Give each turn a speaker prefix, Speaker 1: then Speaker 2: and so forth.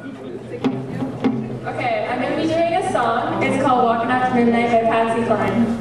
Speaker 1: Okay, I'm going to be doing a song. It's called Walking After Midnight by Patsy Cline.